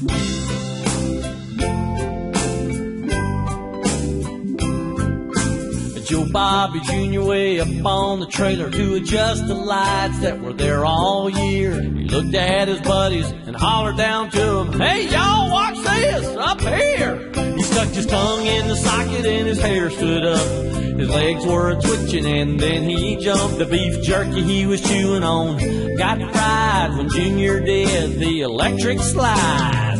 Joe Bobby Jr. way up on the trailer to adjust the lights that were there all year. He looked at his buddies and hollered down to them, Hey y'all, watch this, up here! Stuck his tongue in the socket and his hair stood up. His legs were twitching and then he jumped. The beef jerky he was chewing on got fried when Junior did the electric slide.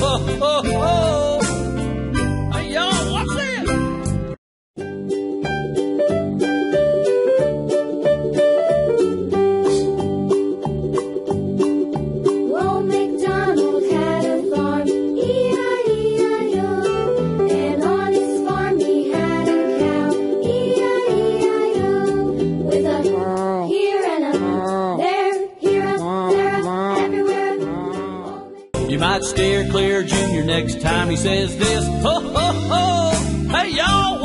Ho, ho, ho! You might steer clear Junior next time he says this. Ho, ho, ho! Hey, y'all,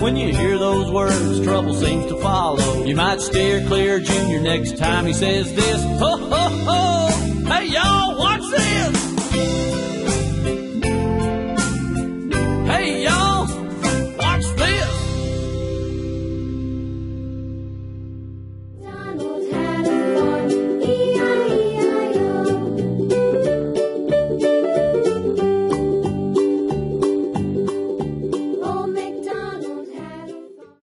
When you hear those words, trouble seems to follow. You might steer clear Junior next time he says this. Ho, ho, ho! Hey, y'all, watch this!